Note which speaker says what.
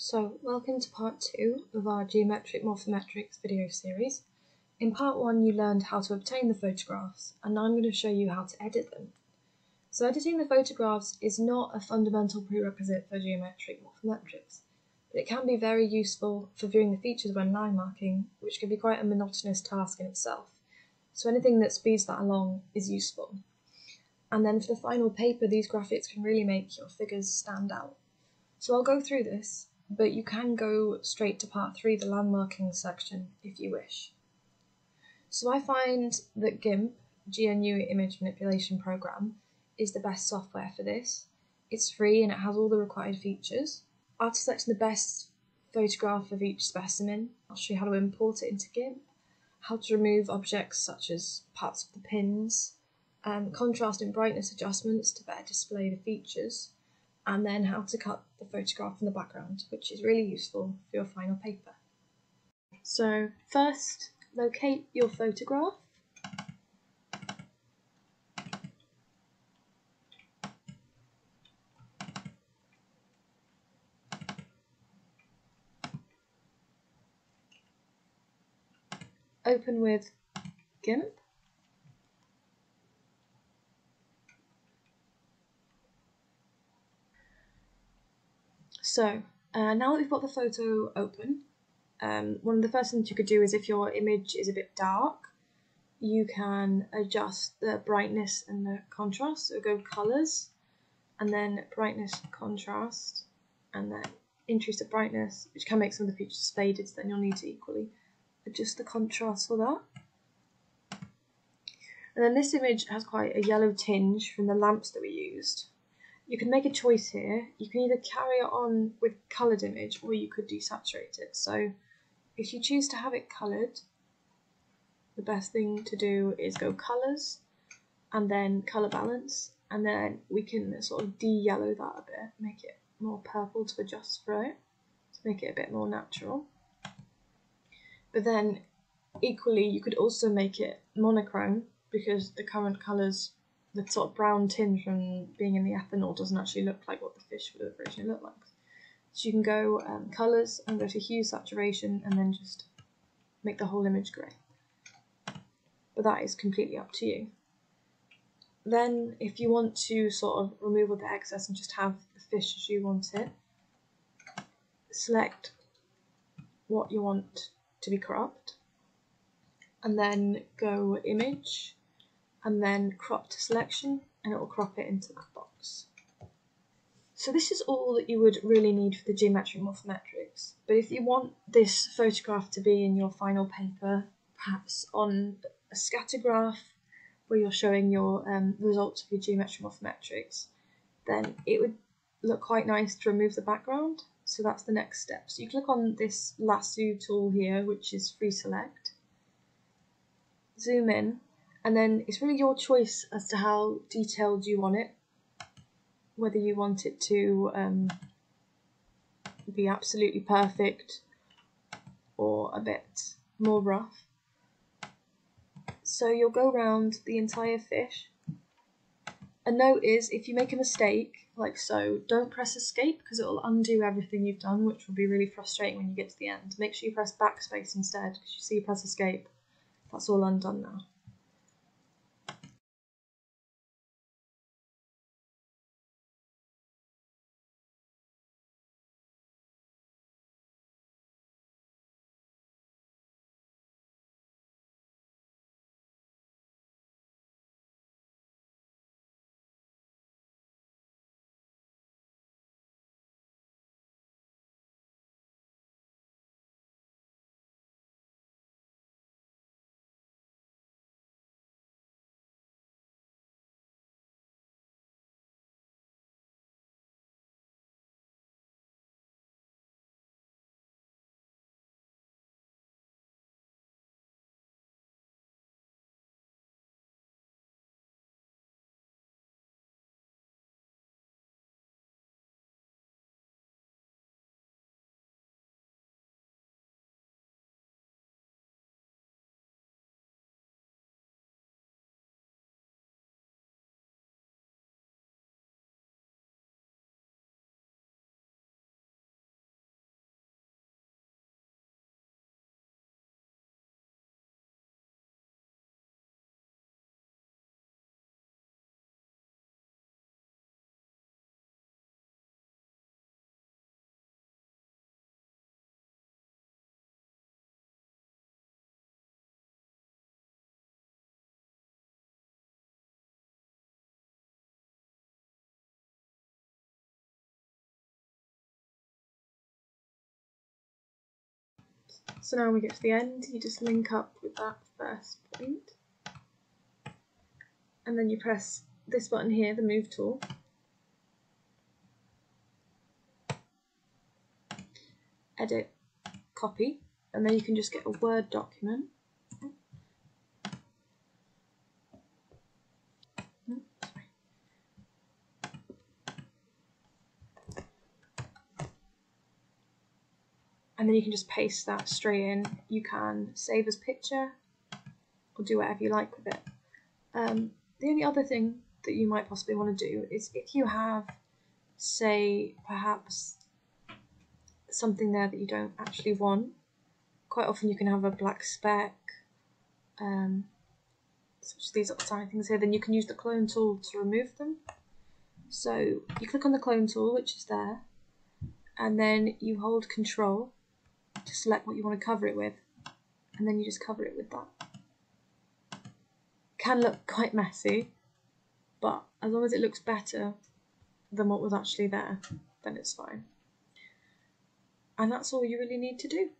Speaker 1: So, welcome to part two of our Geometric Morphometrics video series. In part one, you learned how to obtain the photographs, and now I'm going to show you how to edit them. So, editing the photographs is not a fundamental prerequisite for geometric morphometrics, but it can be very useful for viewing the features when landmarking, which can be quite a monotonous task in itself. So, anything that speeds that along is useful. And then for the final paper, these graphics can really make your figures stand out. So I'll go through this, but you can go straight to part three, the landmarking section, if you wish. So I find that GIMP, GNU Image Manipulation Program, is the best software for this. It's free and it has all the required features. After selecting the best photograph of each specimen, I'll show you how to import it into GIMP, how to remove objects such as parts of the pins, um, contrast and brightness adjustments to better display the features, and then how to cut the photograph from the background, which is really useful for your final paper. So first, locate your photograph. Open with GIMP. So uh, now that we've got the photo open, um, one of the first things you could do is if your image is a bit dark, you can adjust the brightness and the contrast. So go colors, and then brightness, contrast, and then increase the brightness, which can make some of the features faded, so then you'll need to equally adjust the contrast for that. And then this image has quite a yellow tinge from the lamps that we used you can make a choice here. You can either carry it on with coloured image or you could desaturate it. So if you choose to have it coloured, the best thing to do is go colours and then colour balance and then we can sort of de-yellow that a bit, make it more purple to adjust for it, to make it a bit more natural. But then equally you could also make it monochrome because the current colours the sort of brown tinge from being in the ethanol doesn't actually look like what the fish would have originally looked like. So you can go um, colours and go to hue saturation and then just make the whole image grey. But that is completely up to you. Then if you want to sort of remove all the excess and just have the fish as you want it, select what you want to be cropped and then go image and then crop to selection and it will crop it into that box. So this is all that you would really need for the geometric morphometrics. But if you want this photograph to be in your final paper, perhaps on a scatter graph where you're showing your um, results of your geometric morphometrics, then it would look quite nice to remove the background. So that's the next step. So you click on this lasso tool here, which is free select, zoom in, and then it's really your choice as to how detailed you want it, whether you want it to um, be absolutely perfect or a bit more rough. So you'll go around the entire fish. A note is if you make a mistake, like so, don't press escape because it will undo everything you've done, which will be really frustrating when you get to the end. Make sure you press backspace instead because you see you press escape. That's all undone now. So now when we get to the end, you just link up with that first point. And then you press this button here, the move tool. Edit, copy, and then you can just get a Word document. And then you can just paste that straight in. You can save as picture or do whatever you like with it. Um, the only other thing that you might possibly want to do is if you have, say, perhaps something there that you don't actually want, quite often you can have a black speck, um, such as these little tiny things here, then you can use the clone tool to remove them. So you click on the clone tool, which is there, and then you hold control to select what you want to cover it with and then you just cover it with that. Can look quite messy, but as long as it looks better than what was actually there, then it's fine. And that's all you really need to do.